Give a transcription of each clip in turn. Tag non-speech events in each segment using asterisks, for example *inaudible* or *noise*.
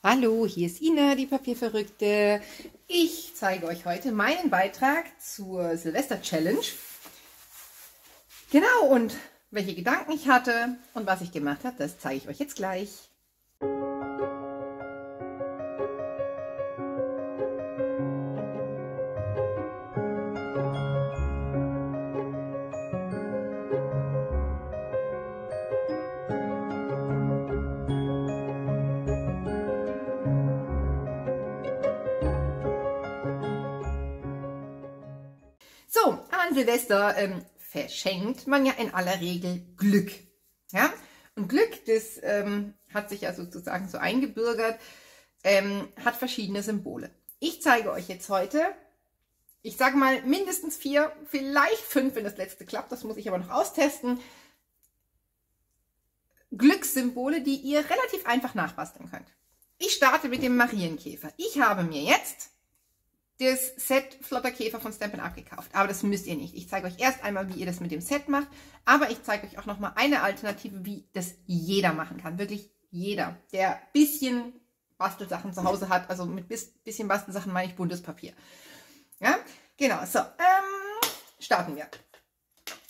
Hallo, hier ist Ina, die Papierverrückte. Ich zeige euch heute meinen Beitrag zur Silvester-Challenge. Genau, und welche Gedanken ich hatte und was ich gemacht habe, das zeige ich euch jetzt gleich. Silvester ähm, verschenkt man ja in aller Regel Glück. Ja? Und Glück, das ähm, hat sich ja sozusagen so eingebürgert, ähm, hat verschiedene Symbole. Ich zeige euch jetzt heute, ich sage mal mindestens vier, vielleicht fünf, wenn das letzte klappt, das muss ich aber noch austesten, Glückssymbole, die ihr relativ einfach nachbasteln könnt. Ich starte mit dem Marienkäfer. Ich habe mir jetzt das Set Flotter Käfer von Stampin' Up gekauft. Aber das müsst ihr nicht. Ich zeige euch erst einmal, wie ihr das mit dem Set macht. Aber ich zeige euch auch nochmal eine Alternative, wie das jeder machen kann. Wirklich jeder, der bisschen Bastelsachen zu Hause hat. Also mit bisschen Bastelsachen meine ich buntes Papier. Ja, genau. So, ähm, starten wir.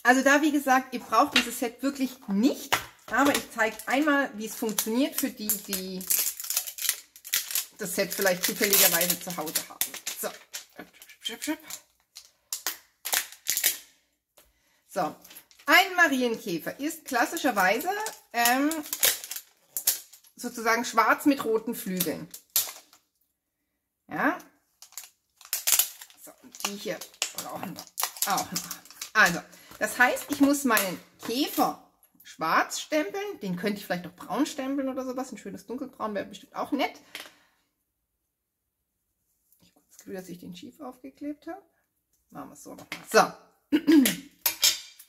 Also da, wie gesagt, ihr braucht dieses Set wirklich nicht. Aber ich zeige einmal, wie es funktioniert für die, die das Set vielleicht zufälligerweise zu Hause haben. So. So, ein Marienkäfer ist klassischerweise ähm, sozusagen schwarz mit roten Flügeln. Ja. So, die hier brauchen wir auch noch. Also, das heißt, ich muss meinen Käfer schwarz stempeln. Den könnte ich vielleicht auch braun stempeln oder sowas. Ein schönes dunkelbraun wäre bestimmt auch nett. Gefühl, dass ich den schief aufgeklebt habe. Machen wir es so nochmal. So. *clears throat*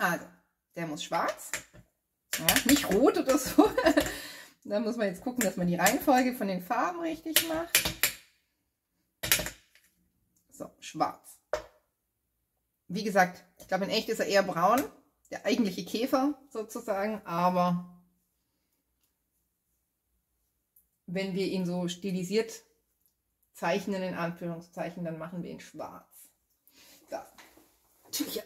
Also, der muss schwarz. Ja, nicht rot oder so. *laughs* da muss man jetzt gucken, dass man die Reihenfolge von den Farben richtig macht. So, schwarz. Wie gesagt, ich glaube in echt ist er eher braun. Der eigentliche Käfer sozusagen, aber wenn wir ihn so stilisiert zeichnen in Anführungszeichen, dann machen wir ihn schwarz. So. Tücher.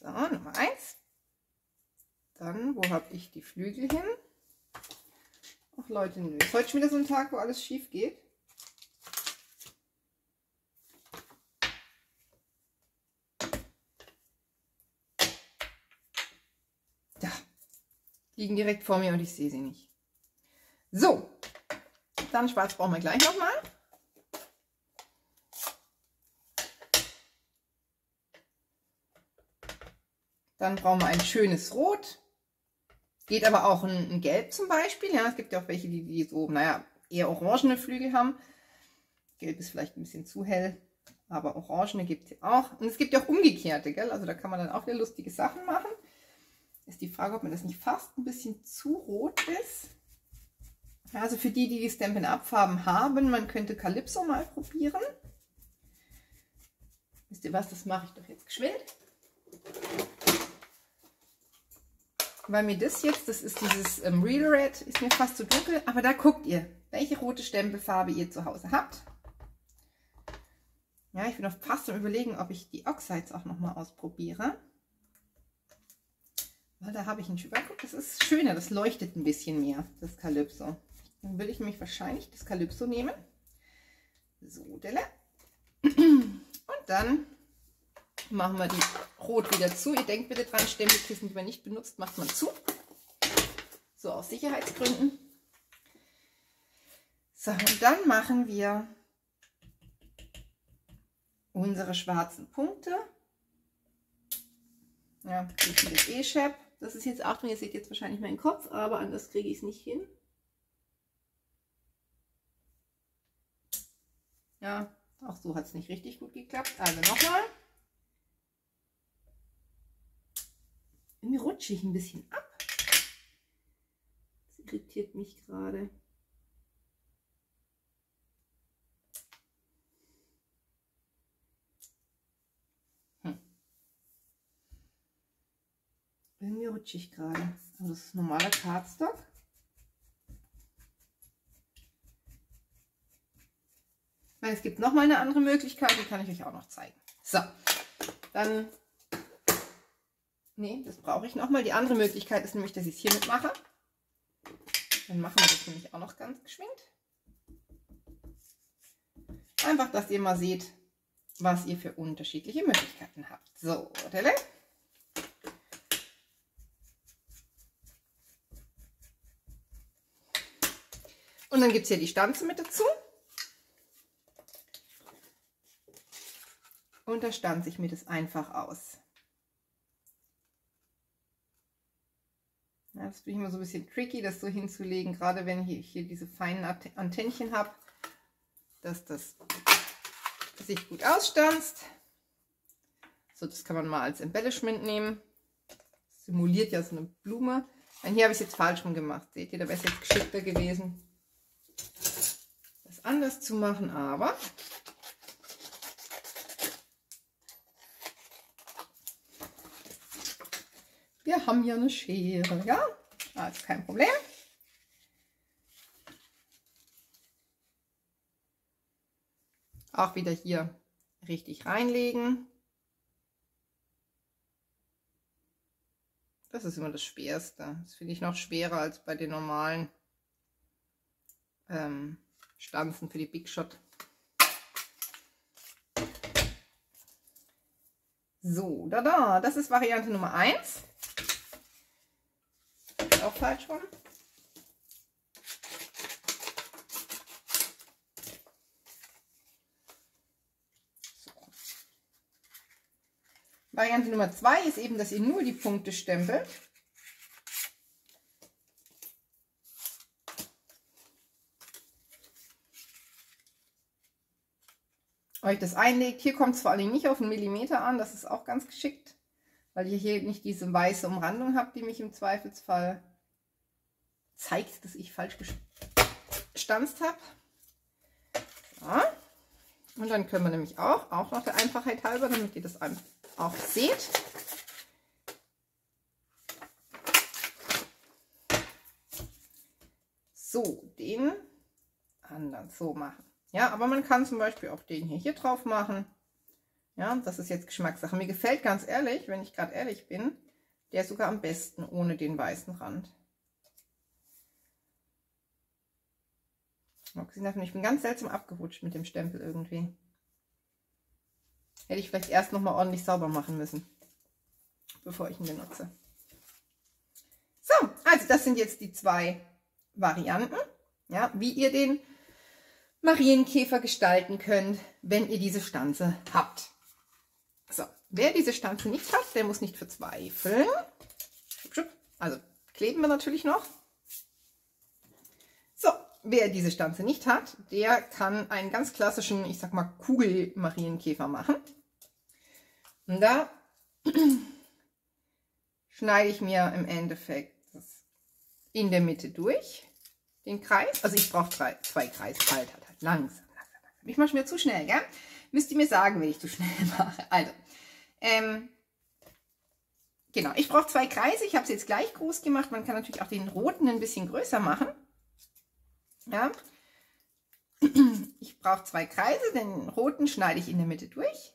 So, Nummer eins. Dann, wo habe ich die Flügel hin? Ach Leute, nö. Ist heute schon wieder so ein Tag, wo alles schief geht? Liegen direkt vor mir und ich sehe sie nicht. So, dann schwarz brauchen wir gleich nochmal. Dann brauchen wir ein schönes Rot. Geht aber auch ein, ein, Gelb zum Beispiel. Ja, es gibt ja auch welche, die, die so, naja, eher orangene Flügel haben. Gelb ist vielleicht ein bisschen zu hell, aber orangene gibt es auch. Und es gibt ja auch umgekehrte, gell? Also da kann man dann auch wieder lustige Sachen machen. Ist die Frage, ob mir das nicht fast ein bisschen zu rot ist. Also für die, die die Stampin' Up Farben haben, man könnte Calypso mal probieren. Wisst ihr was, das mache ich doch jetzt geschwind. Weil mir das jetzt, das ist dieses ähm, Real Red, ist mir fast zu dunkel. Aber da guckt ihr, welche rote Stempelfarbe ihr zu Hause habt. Ja, ich bin noch fast am überlegen, ob ich die Oxides auch nochmal ausprobiere. Da habe ich einen Schüber. Guck, das ist schöner, das leuchtet ein bisschen mehr, das Calypso. Dann würde ich nämlich wahrscheinlich das Calypso nehmen. So, Delle. Und dann machen wir die Rot wieder zu. Ihr denkt bitte dran, Stempelkissen, die man nicht benutzt, macht man zu. So aus Sicherheitsgründen. So, und dann machen wir unsere schwarzen Punkte. Ja, ich das E-Shap. Das ist jetzt, Achtung, ihr seht jetzt wahrscheinlich meinen Kopf, aber anders kriege ich es nicht hin. Ja, auch so hat es nicht richtig gut geklappt. Also nochmal. Irgendwie rutsche ich ein bisschen ab. Das irritiert mich gerade. Ich gerade. Also das ist normaler Cardstock. Meine, es gibt noch mal eine andere Möglichkeit, die kann ich euch auch noch zeigen. So, dann, nee, das brauche ich noch mal. Die andere Möglichkeit ist nämlich, dass ich es hiermit mache. Dann machen wir das nämlich auch noch ganz geschwind. Einfach, dass ihr mal seht, was ihr für unterschiedliche Möglichkeiten habt. So, Delle. Und dann gibt es hier die Stanze mit dazu. Und da stanze ich mir das einfach aus. Ja, das finde ich immer so ein bisschen tricky, das so hinzulegen, gerade wenn ich hier diese feinen Antennchen habe, dass das sich gut ausstanzt. So, das kann man mal als Embellishment nehmen. Simuliert ja so eine Blume. Und hier habe ich es jetzt falsch rum gemacht. Seht ihr, da wäre es jetzt geschickter gewesen, anders zu machen, aber Wir haben hier eine Schere, ja? Also kein Problem. Auch wieder hier richtig reinlegen. Das ist immer das Schwerste. Das finde ich noch schwerer als bei den normalen ähm, Stanzen für die Big Shot. So, da da, das ist Variante Nummer 1 auch falsch rum. So. Variante Nummer zwei ist eben, dass ihr nur die Punkte stempelt. Euch das einlegt. Hier kommt es vor allem nicht auf einen Millimeter an, das ist auch ganz geschickt, weil ihr hier nicht diese weiße Umrandung habt, die mich im Zweifelsfall zeigt, dass ich falsch gestanzt habe. So. Und dann können wir nämlich auch, auch noch der Einfachheit halber, damit ihr das auch seht, so den anderen so machen. Ja, aber man kann zum Beispiel auch den hier, hier drauf machen. Ja, das ist jetzt Geschmackssache. Mir gefällt ganz ehrlich, wenn ich gerade ehrlich bin, der sogar am besten ohne den weißen Rand. Davon, ich bin ganz seltsam abgerutscht mit dem Stempel irgendwie. Hätte ich vielleicht erst noch mal ordentlich sauber machen müssen, bevor ich ihn benutze. So, also das sind jetzt die zwei Varianten, ja, wie ihr den Marienkäfer gestalten könnt, wenn ihr diese Stanze habt. So, wer diese Stanze nicht hat, der muss nicht verzweifeln. Also kleben wir natürlich noch. Wer diese Stanze nicht hat, der kann einen ganz klassischen, ich sag mal, Kugelmarienkäfer machen. Und da *clears throat* schneide ich mir im Endeffekt in der Mitte durch, den Kreis. Also ich brauche zwei, zwei Langsam, langsam, langsam. Ich mache mir zu schnell, gell? Müsst ihr mir sagen, wenn ich zu schnell *laughs* mache. Also, ähm, genau, ich brauche zwei Kreise. Ich habe es jetzt gleich groß gemacht. Man kann natürlich auch den roten ein bisschen größer machen. Ja? Ich brauche zwei Kreise, den roten schneide ich in der Mitte durch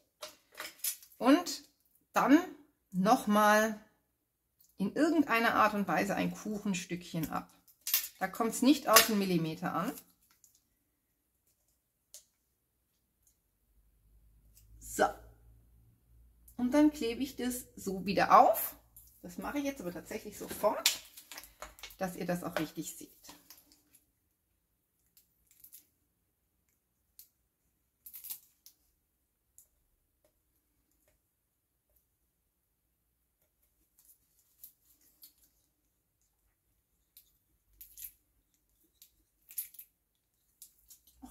und dann nochmal in irgendeiner Art und Weise ein Kuchenstückchen ab. Da kommt es nicht auf einen Millimeter an. So. Und dann klebe ich das so wieder auf. Das mache ich jetzt aber tatsächlich sofort, dass ihr das auch richtig seht.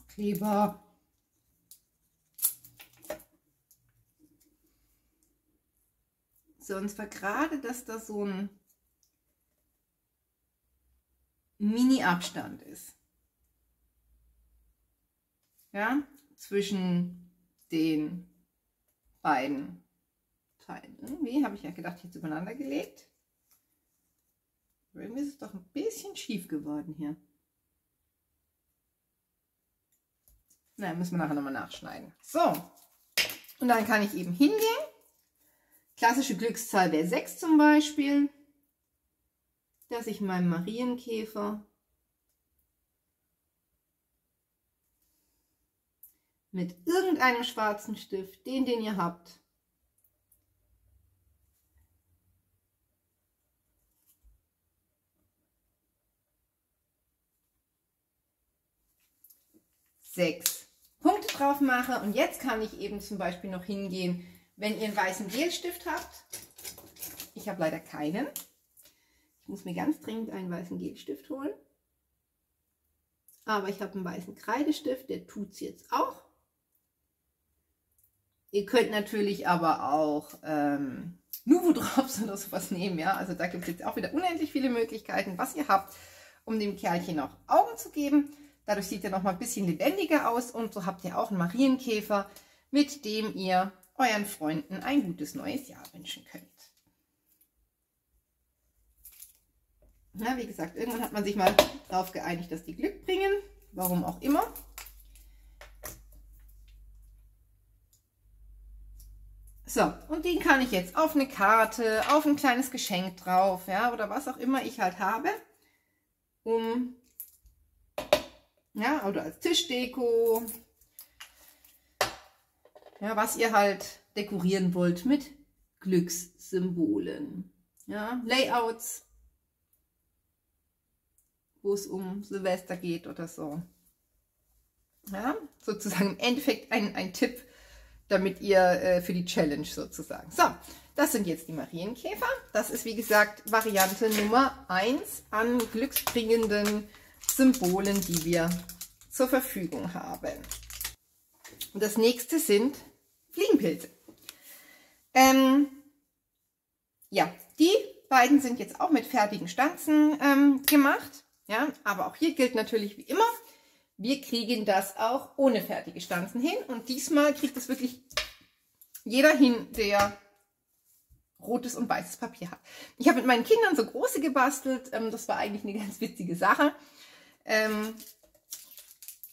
Kleber. So, und zwar gerade, dass da so ein Mini-Abstand ist. Ja, zwischen den beiden Teilen. Irgendwie habe ich ja gedacht, jetzt übereinander gelegt. Irgendwie ist es doch ein bisschen schief geworden hier. Na, müssen wir nachher nochmal nachschneiden. So, und dann kann ich eben hingehen. Klassische Glückszahl wäre 6 zum Beispiel, dass ich meinem Marienkäfer mit irgendeinem schwarzen Stift, den, den ihr habt, sechs Punkte drauf mache. Und jetzt kann ich eben zum Beispiel noch hingehen, wenn ihr einen weißen Gelstift habt. Ich habe leider keinen. Ich muss mir ganz dringend einen weißen Gelstift holen. Aber ich habe einen weißen Kreidestift, der tut es jetzt auch. Ihr könnt natürlich aber auch ähm, Nuvo Drops *laughs* oder sowas nehmen. Ja? Also da gibt es jetzt auch wieder unendlich viele Möglichkeiten, was ihr habt, um dem Kerlchen noch Augen zu geben. Dadurch sieht er noch mal ein bisschen lebendiger aus und so habt ihr auch einen Marienkäfer, mit dem ihr euren Freunden ein gutes neues Jahr wünschen könnt. Na, wie gesagt, irgendwann hat man sich mal darauf geeinigt, dass die Glück bringen, warum auch immer. So, und den kann ich jetzt auf eine Karte, auf ein kleines Geschenk drauf, ja, oder was auch immer ich halt habe, um ja, oder als Tischdeko. Ja, was ihr halt dekorieren wollt mit Glückssymbolen. Ja, Layouts, wo es um Silvester geht oder so. Ja, sozusagen im Endeffekt ein, ein Tipp, damit ihr äh, für die Challenge sozusagen. So, das sind jetzt die Marienkäfer. Das ist wie gesagt Variante Nummer 1 an glücksbringenden Symbolen, die wir zur Verfügung haben. Und das nächste sind Fliegenpilze. Ähm, ja, die beiden sind jetzt auch mit fertigen Stanzen ähm, gemacht. Ja, aber auch hier gilt natürlich wie immer, wir kriegen das auch ohne fertige Stanzen hin. Und diesmal kriegt es wirklich jeder hin, der rotes und weißes Papier hat. Ich habe mit meinen Kindern so große gebastelt. Ähm, das war eigentlich eine ganz witzige Sache. Ähm,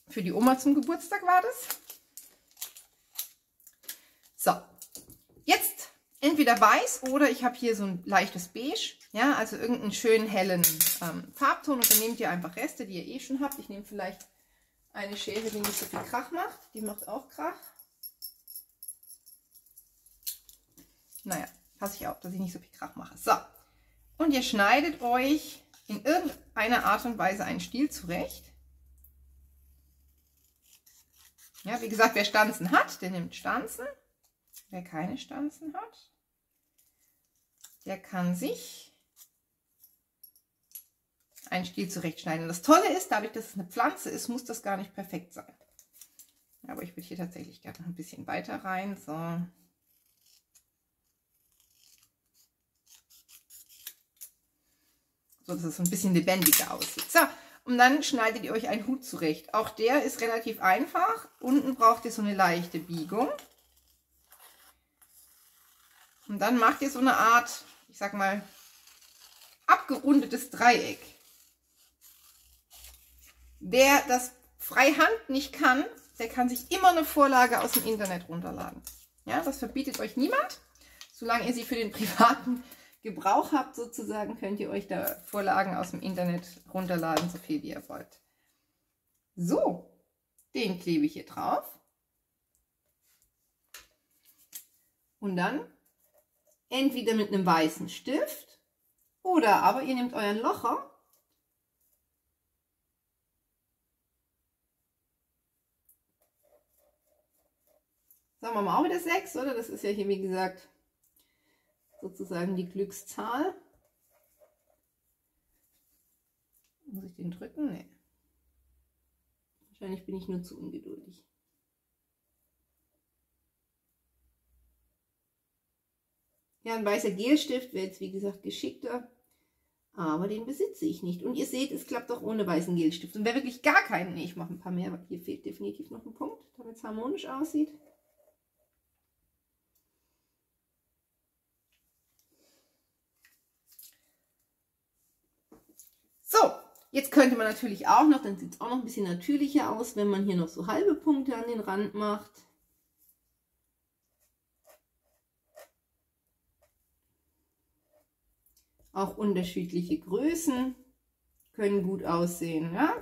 für die Oma zum Geburtstag war das. So, jetzt entweder weiß oder ich habe hier so ein leichtes Beige. Ja, also irgendeinen schönen hellen ähm, Farbton. Und dann nehmt ihr einfach Reste, die ihr eh schon habt. Ich nehme vielleicht eine Schere, die nicht so viel Krach macht. Die macht auch Krach. Naja, passe ich auf, dass ich nicht so viel Krach mache. So, und ihr schneidet euch in irgendeiner Art und Weise einen Stiel zurecht. Ja, wie gesagt, wer Stanzen hat, der nimmt Stanzen. Wer keine Stanzen hat, der kann sich einen Stiel zurechtschneiden. Das Tolle ist, dadurch, dass es eine Pflanze ist, muss das gar nicht perfekt sein. Aber ich würde hier tatsächlich gerne noch ein bisschen weiter rein. So. so dass es ein bisschen lebendiger aussieht. So, und dann schneidet ihr euch einen Hut zurecht. Auch der ist relativ einfach. Unten braucht ihr so eine leichte Biegung. Und dann macht ihr so eine Art, ich sag mal, abgerundetes Dreieck. Wer das freihand nicht kann, der kann sich immer eine Vorlage aus dem Internet runterladen. Ja, das verbietet euch niemand, solange ihr sie für den *laughs* privaten Gebrauch habt sozusagen, könnt ihr euch da Vorlagen aus dem Internet runterladen, so viel wie ihr wollt. So, den klebe ich hier drauf. Und dann entweder mit einem weißen Stift oder aber ihr nehmt euren Locher Sagen wir mal auch wieder 6, oder? Das ist ja hier, wie gesagt, sozusagen die Glückszahl. Muss ich den drücken? Nee. Wahrscheinlich bin ich nur zu ungeduldig. Ja, ein weißer Gelstift wäre jetzt wie gesagt geschickter, aber den besitze ich nicht. Und ihr seht, es klappt auch ohne weißen Gelstift. Und wer wirklich gar keinen, nee, ich mache ein paar mehr, weil hier fehlt definitiv noch ein Punkt, damit es harmonisch aussieht. jetzt könnte man natürlich auch noch, dann sieht es auch noch ein bisschen natürlicher aus, wenn man hier noch so halbe Punkte an den Rand macht. Auch unterschiedliche Größen können gut aussehen. Ja?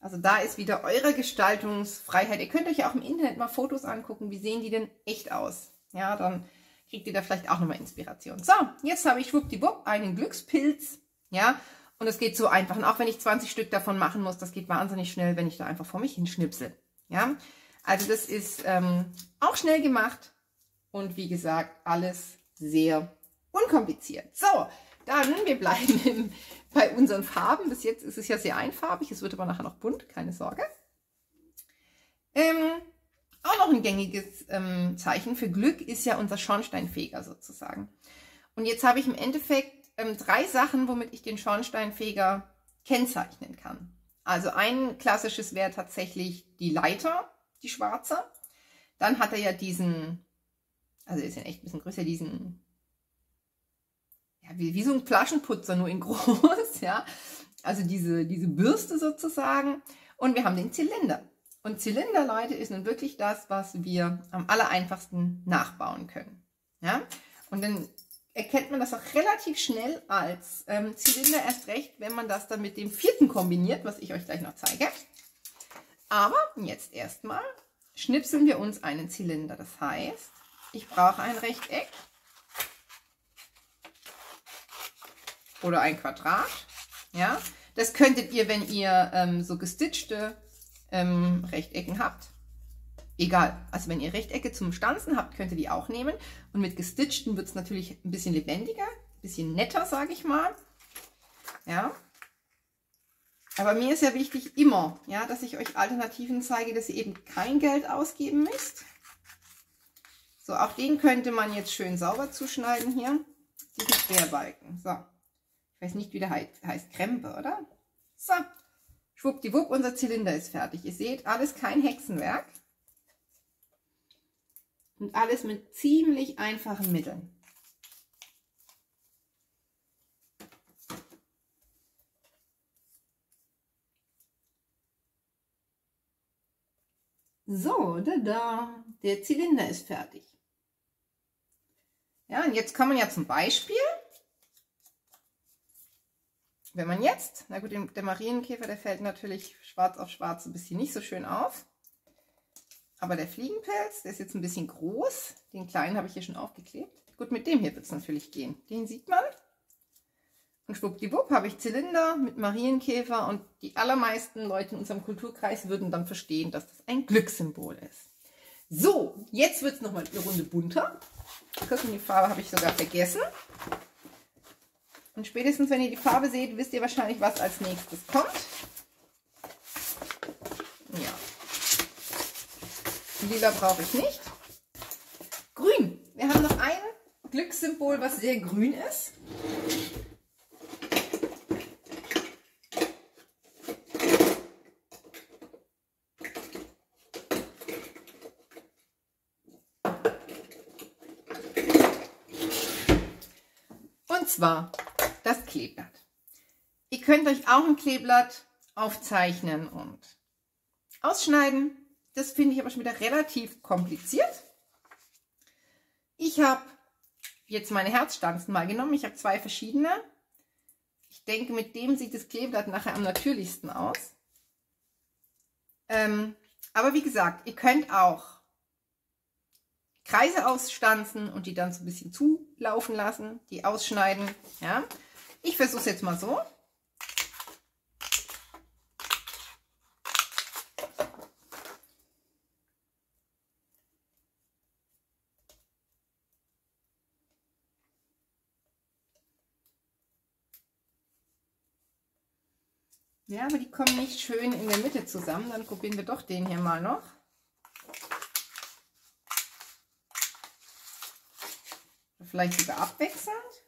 Also da ist wieder eure Gestaltungsfreiheit. Ihr könnt euch ja auch im Internet mal Fotos angucken. Wie sehen die denn echt aus? Ja, dann kriegt ihr da vielleicht auch nochmal Inspiration. So, jetzt habe ich schwuppdiwupp einen Glückspilz. Ja, und es geht so einfach. Und auch wenn ich 20 Stück davon machen muss, das geht wahnsinnig schnell, wenn ich da einfach vor mich hinschnipsel. Ja, also das ist ähm, auch schnell gemacht. Und wie gesagt, alles sehr unkompliziert. So, dann, wir bleiben im, bei unseren Farben. Bis jetzt ist es ja sehr einfarbig. Es wird aber nachher noch bunt, keine Sorge. Ähm, auch noch ein gängiges ähm, Zeichen für Glück ist ja unser Schornsteinfeger sozusagen. Und jetzt habe ich im Endeffekt ähm, drei Sachen, womit ich den Schornsteinfeger kennzeichnen kann. Also ein klassisches wäre tatsächlich die Leiter, die schwarze. Dann hat er ja diesen, also ist ja echt ein bisschen größer, diesen ja, wie, wie so ein Flaschenputzer, nur in *laughs* groß, ja. Also diese, diese Bürste sozusagen. Und wir haben den Zylinder. Und Zylinder, Leute, ist nun wirklich das, was wir am aller einfachsten nachbauen können. Ja? Und dann erkennt man das auch relativ schnell als ähm, Zylinder erst recht, wenn man das dann mit dem vierten kombiniert, was ich euch gleich noch zeige. Aber jetzt erstmal schnipseln wir uns einen Zylinder. Das heißt, ich brauche ein Rechteck oder ein Quadrat. Ja, das könntet ihr, wenn ihr ähm, so gestitchte ähm, Rechtecken habt. Egal, also wenn ihr Rechtecke zum Stanzen habt, könnt ihr die auch nehmen. Und mit gestitchten wird es natürlich ein bisschen lebendiger, ein bisschen netter, sage ich mal. Ja. Aber mir ist ja wichtig immer, ja, dass ich euch Alternativen zeige, dass ihr eben kein Geld ausgeben müsst. So, auch den könnte man jetzt schön sauber zuschneiden hier. Diesen Querbalken. So. Ich weiß nicht, wie der heißt, Krempe, oder? So, schwuppdiwupp, unser Zylinder ist fertig. Ihr seht, alles kein Hexenwerk. Und alles mit ziemlich einfachen Mitteln. So, da da, der Zylinder ist fertig. Ja, und jetzt kommen wir ja zum Beispiel wenn man jetzt, na gut, der Marienkäfer, der fällt natürlich schwarz auf schwarz ein bisschen nicht so schön auf. Aber der Fliegenpelz, der ist jetzt ein bisschen groß. Den kleinen habe ich hier schon aufgeklebt. Gut, mit dem hier wird es natürlich gehen. Den sieht man. Und schwuppdiwupp habe ich Zylinder mit Marienkäfer und die allermeisten Leute in unserem Kulturkreis würden dann verstehen, dass das ein Glückssymbol ist. So, jetzt wird es nochmal eine Runde bunter. Die Farbe habe ich sogar vergessen. Und spätestens, wenn ihr die Farbe seht, wisst ihr wahrscheinlich, was als nächstes kommt. Ja. Lila brauche ich nicht. Grün. Wir haben noch ein Glückssymbol, was sehr grün ist. Und zwar das Kleeblatt. Ihr könnt euch auch ein Kleeblatt aufzeichnen und ausschneiden. Das finde ich aber schon wieder relativ kompliziert. Ich habe jetzt meine Herzstanzen mal genommen. Ich habe zwei verschiedene. Ich denke, mit dem sieht das Kleeblatt nachher am natürlichsten aus. Ähm, aber wie gesagt, ihr könnt auch Kreise ausstanzen und die dann so ein bisschen zulaufen lassen, die ausschneiden. Ja, ich versuche es jetzt mal so. Ja, aber die kommen nicht schön in der Mitte zusammen. Dann probieren wir doch den hier mal noch. Vielleicht sogar abwechselnd.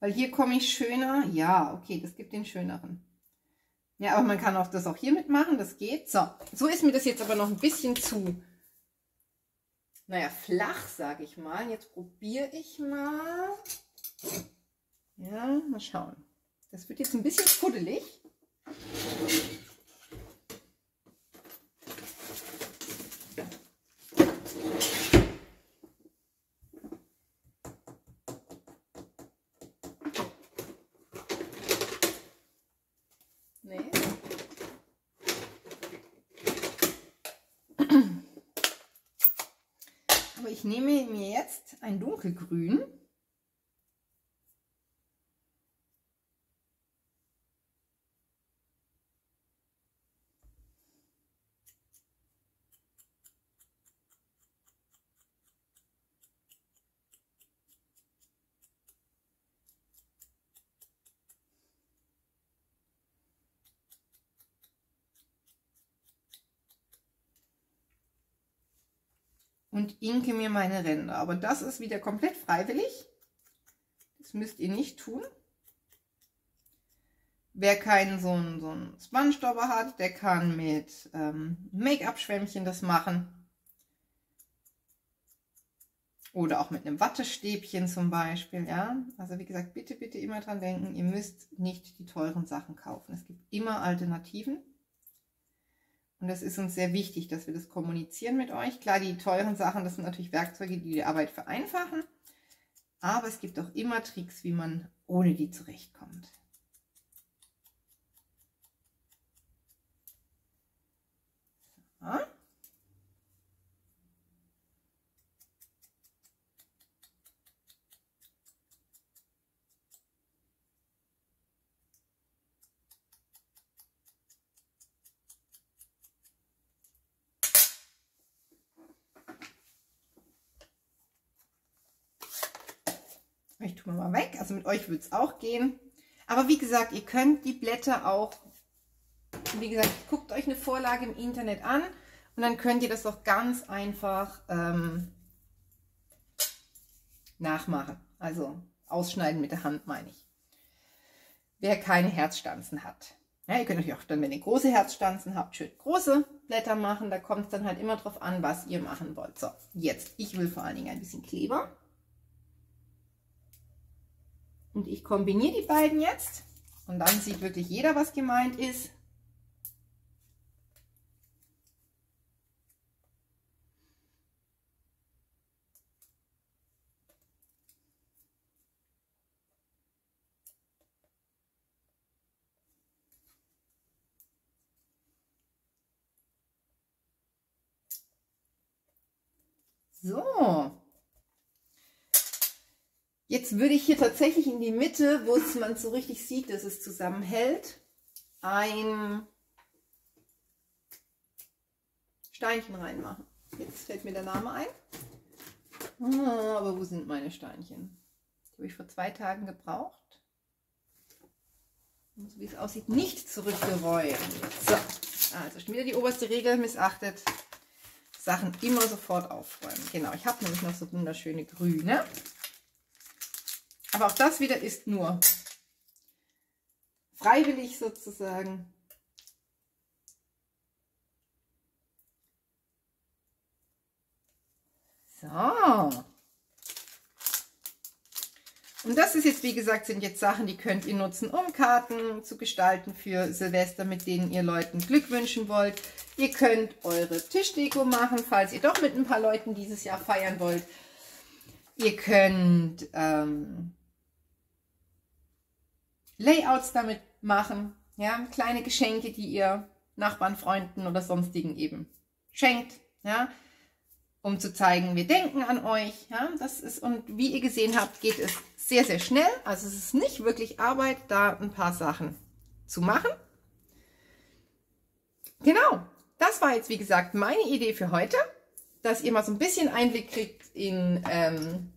Weil hier komme ich schöner. Ja, okay, das gibt den schöneren. Ja, aber man kann auch das auch hier mitmachen, das geht. So, so ist mir das jetzt aber noch ein bisschen zu, naja, flach, sage ich mal. Jetzt probiere ich mal. Ja, mal schauen. Das wird jetzt ein bisschen fuddelig. Ich nehme mir jetzt ein dunkelgrün. Und inke mir meine Ränder. Aber das ist wieder komplett freiwillig. Das müsst ihr nicht tun. Wer keinen so einen, so einen Sponge-Stopper hat, der kann mit ähm, Make-up-Schwämmchen das machen. Oder auch mit einem Wattestäbchen zum Beispiel, ja. Also wie gesagt, bitte, bitte immer dran denken, ihr müsst nicht die teuren Sachen kaufen. Es gibt immer Alternativen. Und das ist uns sehr wichtig, dass wir das kommunizieren mit euch. Klar, die teuren Sachen, das sind natürlich Werkzeuge, die die Arbeit vereinfachen. Aber es gibt auch immer Tricks, wie man ohne die zurechtkommt. So. Ich tue mal weg. Also mit euch wird es auch gehen. Aber wie gesagt, ihr könnt die Blätter auch, wie gesagt, guckt euch eine Vorlage im Internet an und dann könnt ihr das auch ganz einfach ähm, nachmachen. Also ausschneiden mit der Hand, meine ich. Wer keine Herzstanzen hat. Ja, ihr könnt euch auch dann, wenn ihr große Herzstanzen habt, schön große Blätter machen. Da kommt es dann halt immer drauf an, was ihr machen wollt. So, jetzt, ich will vor allen Dingen ein bisschen Kleber. Und ich kombiniere die beiden jetzt und dann sieht wirklich jeder, was gemeint ist. So, Jetzt würde ich hier tatsächlich in die Mitte, wo es man so richtig sieht, dass es zusammenhält, ein Steinchen reinmachen. Jetzt fällt mir der Name ein. Ah, aber wo sind meine Steinchen? Die habe ich vor zwei Tagen gebraucht. So wie es aussieht, nicht zurückgeräumt. So, also schon wieder die oberste Regel missachtet. Sachen immer sofort aufräumen. Genau, ich habe nämlich noch so wunderschöne grüne. Aber auch das wieder ist nur freiwillig sozusagen. So. Und das ist jetzt, wie gesagt, sind jetzt Sachen, die könnt ihr nutzen, um Karten zu gestalten für Silvester, mit denen ihr Leuten Glück wünschen wollt. Ihr könnt eure Tischdeko machen, falls ihr doch mit ein paar Leuten dieses Jahr feiern wollt. Ihr könnt ähm, Layouts damit machen, ja, kleine Geschenke, die ihr Nachbarn, Freunden oder sonstigen eben schenkt, ja, um zu zeigen, wir denken an euch, ja, das ist, und wie ihr gesehen habt, geht es sehr, sehr schnell, also es ist nicht wirklich Arbeit, da ein paar Sachen zu machen. Genau, das war jetzt, wie gesagt, meine Idee für heute, dass ihr mal so ein bisschen Einblick kriegt in ähm,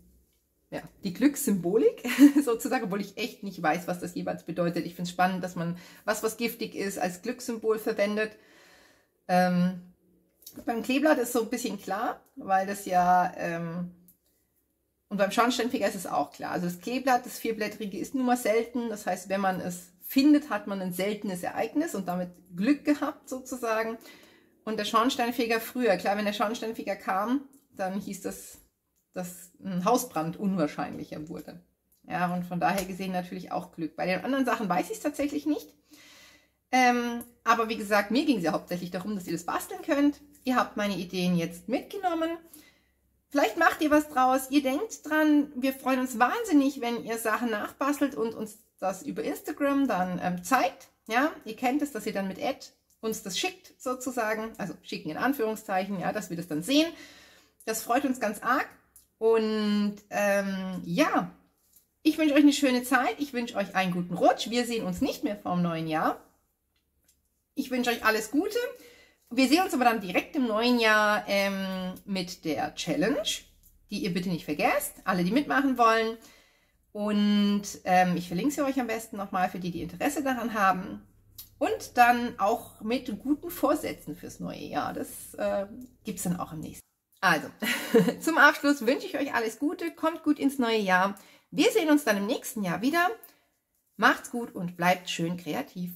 ja, die Glückssymbolik *laughs* sozusagen, obwohl ich echt nicht weiß, was das jeweils bedeutet. Ich finde es spannend, dass man was, was giftig ist, als Glückssymbol verwendet. Ähm, beim Kleeblatt ist so ein bisschen klar, weil das ja, ähm, und beim Schornsteinfeger ist es auch klar. Also das Kleeblatt, das vierblättrige, ist nun mal selten. Das heißt, wenn man es findet, hat man ein seltenes Ereignis und damit Glück gehabt sozusagen. Und der Schornsteinfeger früher, klar, wenn der Schornsteinfeger kam, dann hieß das dass ein Hausbrand unwahrscheinlicher wurde. Ja, und von daher gesehen natürlich auch Glück. Bei den anderen Sachen weiß ich es tatsächlich nicht. Ähm, aber wie gesagt, mir ging es ja hauptsächlich darum, dass ihr das basteln könnt. Ihr habt meine Ideen jetzt mitgenommen. Vielleicht macht ihr was draus. Ihr denkt dran, wir freuen uns wahnsinnig, wenn ihr Sachen nachbastelt und uns das über Instagram dann ähm, zeigt. Ja, ihr kennt es, dass ihr dann mit Ad uns das schickt sozusagen. Also schicken in Anführungszeichen, ja, dass wir das dann sehen. Das freut uns ganz arg. Und ähm, ja, ich wünsche euch eine schöne Zeit. Ich wünsche euch einen guten Rutsch. Wir sehen uns nicht mehr vor dem neuen Jahr. Ich wünsche euch alles Gute. Wir sehen uns aber dann direkt im neuen Jahr ähm, mit der Challenge, die ihr bitte nicht vergesst. Alle, die mitmachen wollen. Und ähm, ich verlinke sie euch am besten nochmal für die, die Interesse daran haben. Und dann auch mit guten Vorsätzen fürs neue Jahr. Das äh, gibt es dann auch am nächsten. Also, *laughs* zum Abschluss wünsche ich euch alles Gute. Kommt gut ins neue Jahr. Wir sehen uns dann im nächsten Jahr wieder. Macht's gut und bleibt schön kreativ.